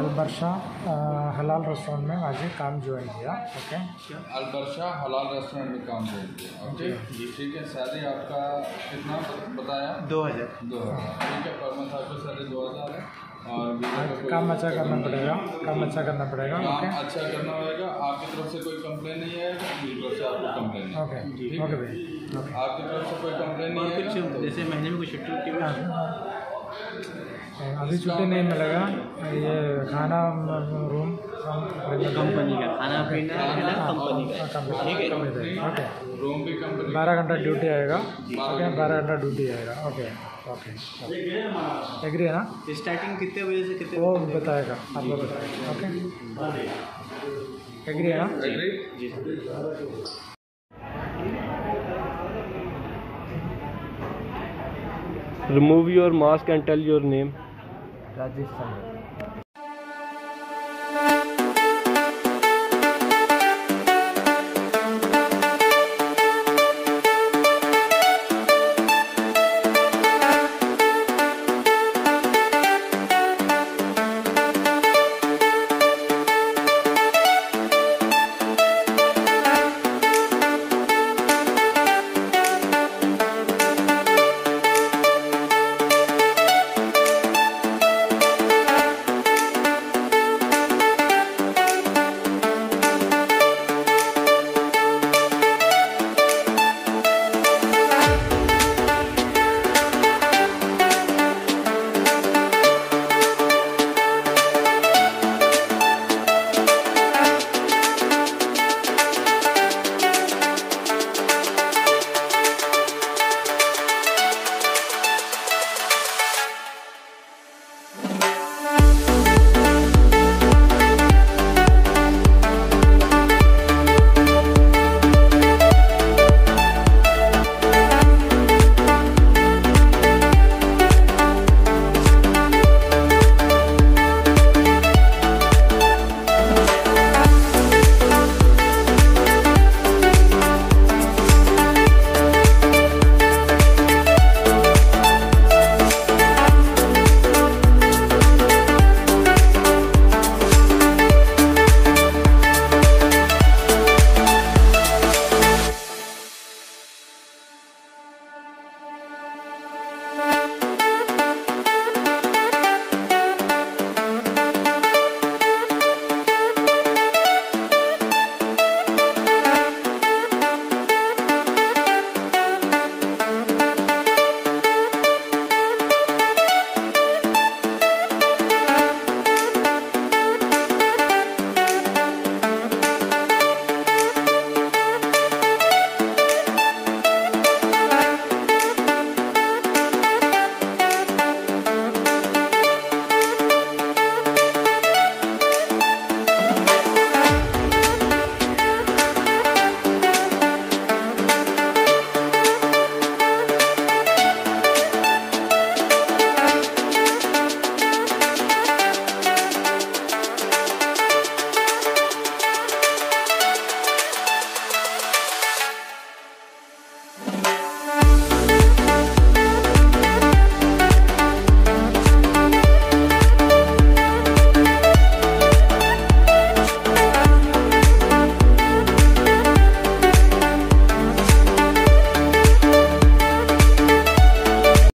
अलबरशा हलाल रेस्टोरेंट में आज काम ज्वाइन किया ओके? अलबरशा हलाल रेस्टोरेंट में काम करेंगे ओके? ठीक है सैलरी आपका कितना बताया? दो हज़ार। दो हज़ार। ठीक है पर मंथ आपका सैलरी दो हज़ार है। और का कोई काम अच्छा करना पड़ेगा काम अच्छा करना पड़ेगा काम ओके? अच्छा करना पड़ेगा आपकी तरफ़ से कोई कंप्लेन नहीं आएगा मेरी तरफ़ से आपको कंप्लेन ओके ओके भाई। आपकी तरफ़ से कोई कंप्लेन नहीं कुछ जैसे महीने में कोई छुट्टी अभी छुट्टी नहीं मिलेगा ये खाना रूम कंपनी का। खाना पीना कंपनी का। ओके रूम भी कंपनी बारह घंटा ड्यूटी आएगा। ओके बारह घंटा ड्यूटी आएगा। ओके ओके एग्री है ना? स्टार्टिंग कितने बजे से कितने वो बताएगा। आप लोग बताएगा ओके एग्री है ना? Remove your mask and tell your name. Rajesh Sangha.